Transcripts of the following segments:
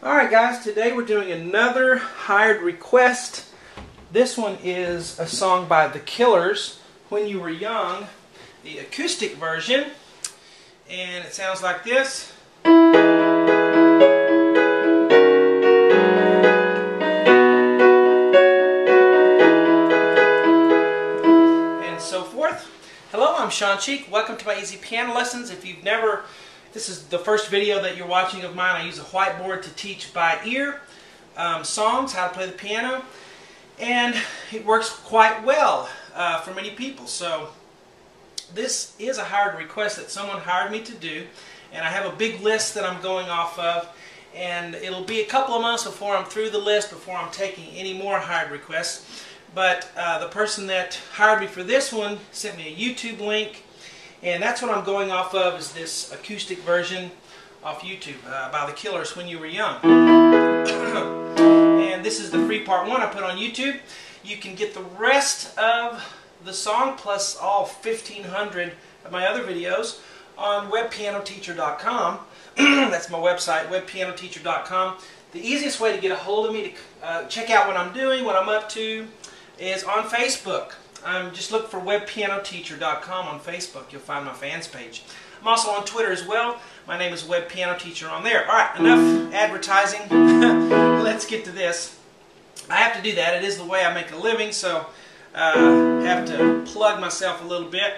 Alright guys, today we're doing another hired request. This one is a song by The Killers, When You Were Young, the acoustic version. And it sounds like this. And so forth. Hello, I'm Shawn Cheek. Welcome to my Easy Piano Lessons. If you've never this is the first video that you're watching of mine. I use a whiteboard to teach by ear um, songs, how to play the piano, and it works quite well uh, for many people. So this is a hired request that someone hired me to do, and I have a big list that I'm going off of, and it'll be a couple of months before I'm through the list, before I'm taking any more hired requests. But uh, the person that hired me for this one sent me a YouTube link and that's what I'm going off of is this acoustic version off YouTube uh, by The Killers When You Were Young. and this is the free part one I put on YouTube. You can get the rest of the song plus all 1,500 of my other videos on webpianoteacher.com. That's my website, webpianoteacher.com. The easiest way to get a hold of me to uh, check out what I'm doing, what I'm up to, is on Facebook. Um, just look for webpianoteacher.com on Facebook. You'll find my fans page. I'm also on Twitter as well. My name is Web Piano Teacher on there. All right, enough advertising. Let's get to this. I have to do that. It is the way I make a living, so I uh, have to plug myself a little bit.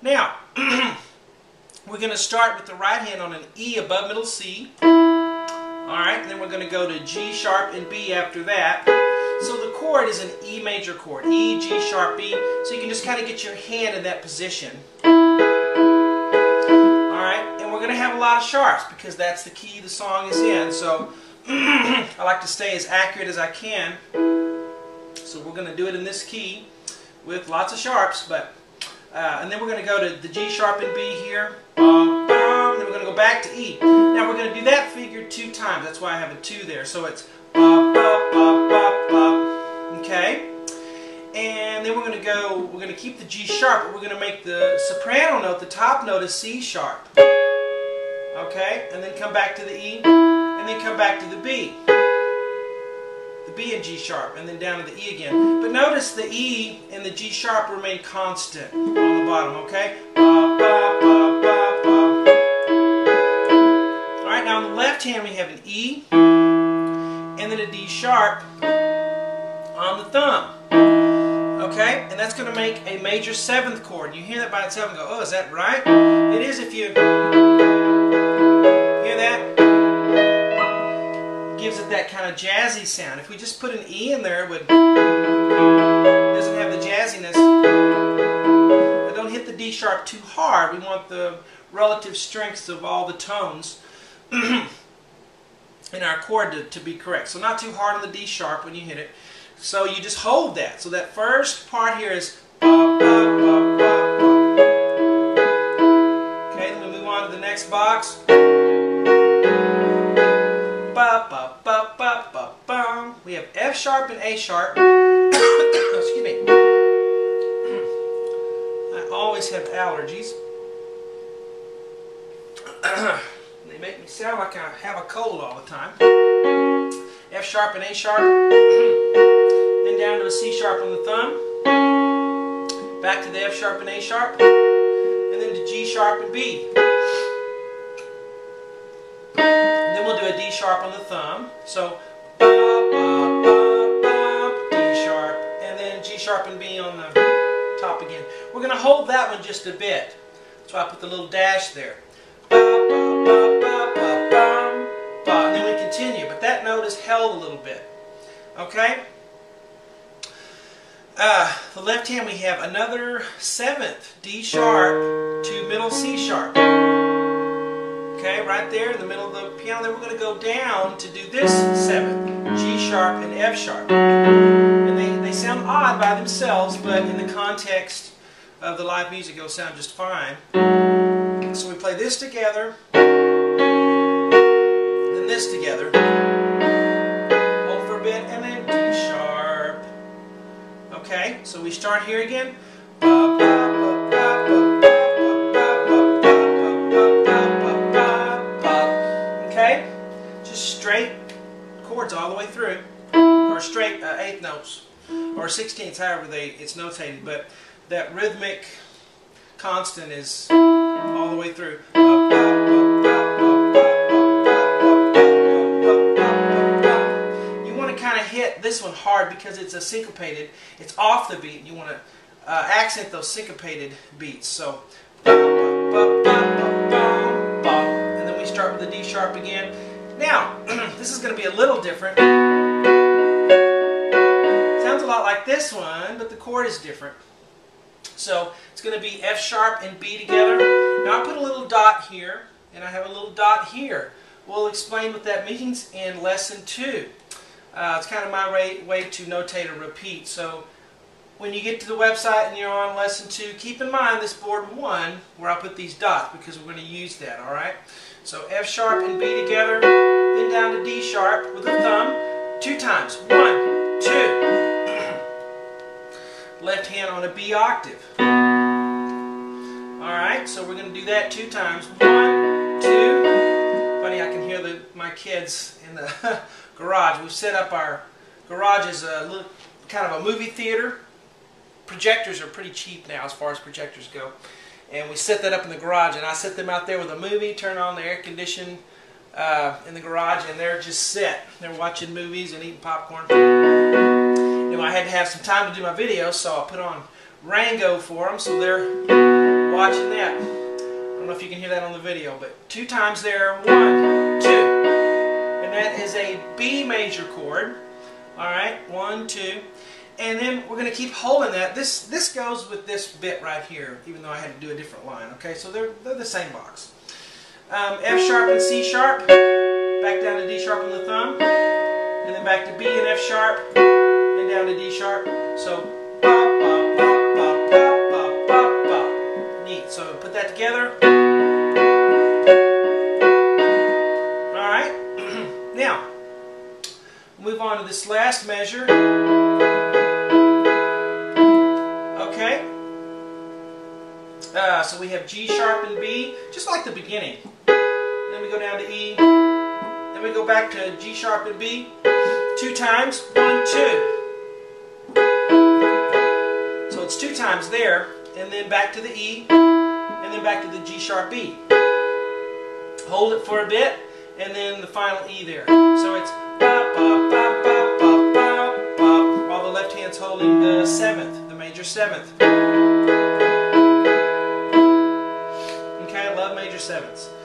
Now, we're going to start with the right hand on an E above middle C. All right, then we're going to go to G sharp and B after that. So the chord is an E major chord, E, G sharp, B. So you can just kind of get your hand in that position. Alright, and we're going to have a lot of sharps because that's the key the song is in. So I like to stay as accurate as I can. So we're going to do it in this key with lots of sharps. but uh, And then we're going to go to the G sharp and B here. Bum, then we're going to go back to E. Now we're going to do that figure two times. That's why I have a two there. So it's Okay? And then we're going to go, we're going to keep the G sharp, but we're going to make the soprano note, the top note is C sharp. Okay? And then come back to the E, and then come back to the B. The B and G sharp, and then down to the E again. But notice the E and the G sharp remain constant on the bottom, okay? Alright, now on the left hand we have an E, and then a D sharp on the thumb. Okay? And that's going to make a major seventh chord. You hear that by itself and go, oh, is that right? It is if you hear that. Gives it that kind of jazzy sound. If we just put an E in there, it would doesn't have the jazziness. But don't hit the D sharp too hard. We want the relative strengths of all the tones. in our chord to, to be correct. So not too hard on the D sharp when you hit it. So you just hold that. So that first part here is uh, uh, uh, Okay, then we move on to the next box. We have F sharp and A sharp. Excuse me. I always have allergies. they make me sound like I have a cold all the time. F sharp and A sharp. Down to a C sharp on the thumb. Back to the F sharp and A sharp. And then to G sharp and B. And then we'll do a D sharp on the thumb. So D sharp. And then G sharp and B on the top again. We're going to hold that one just a bit. That's why I put the little dash there. And then we continue, but that note is held a little bit. Okay? Uh, the left hand we have another seventh D sharp to middle C sharp. Okay, right there in the middle of the piano. Then we're going to go down to do this seventh, G sharp and F sharp. And they, they sound odd by themselves, but in the context of the live music, it'll sound just fine. So we play this together then this together. Okay, so we start here again. Okay, just straight chords all the way through, or straight uh, eighth notes, or sixteenths, however they it's notated. But that rhythmic constant is all the way through. This one hard because it's a syncopated. It's off the beat. You want to uh, accent those syncopated beats. So, and then we start with the D sharp again. Now, this is going to be a little different. Sounds a lot like this one, but the chord is different. So it's going to be F sharp and B together. Now I put a little dot here, and I have a little dot here. We'll explain what that means in lesson two. Uh, it's kind of my way, way to notate a repeat. So when you get to the website and you're on lesson two, keep in mind this board one where I put these dots because we're going to use that, all right? So F sharp and B together, then down to D sharp with the thumb, two times. One, two. Left hand on a B octave. Alright, so we're going to do that two times. One, Funny, I can hear the, my kids in the garage. We've set up our garage as a little, kind of a movie theater projectors are pretty cheap now as far as projectors go. And we set that up in the garage, and I set them out there with a movie, turn on the air condition uh, in the garage, and they're just set. They're watching movies and eating popcorn. You know, I had to have some time to do my videos, so I put on Rango for them, so they're watching that. I don't know if you can hear that on the video, but two times there, one, two. And that is a B major chord. All right, one, two and then we're going to keep holding that. This this goes with this bit right here, even though I had to do a different line. Okay, so they're, they're the same box. Um, F sharp and C sharp, back down to D sharp on the thumb, and then back to B and F sharp, and down to D sharp. So, ba, this last measure. Uh, so we have G sharp and B, just like the beginning. Then we go down to E. Then we go back to G sharp and B. Two times. One, two. So it's two times there. And then back to the E. And then back to the G sharp B. Hold it for a bit. And then the final E there. So it's the seventh, the major seventh. Okay, I love major sevenths.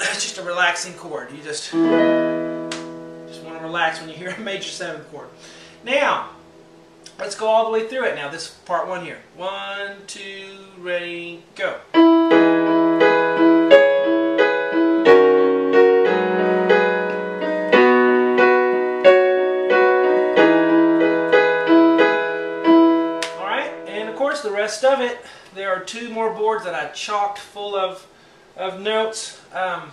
It's just a relaxing chord. You just just want to relax when you hear a major seventh chord. Now, let's go all the way through it. Now, this part one here. One, two, ready, go. Rest of it, there are two more boards that I chalked full of of notes. Um,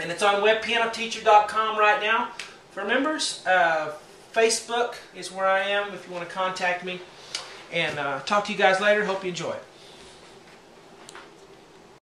and it's on webpianoteacher.com right now. For members, uh, Facebook is where I am if you want to contact me. And uh, talk to you guys later. Hope you enjoy it.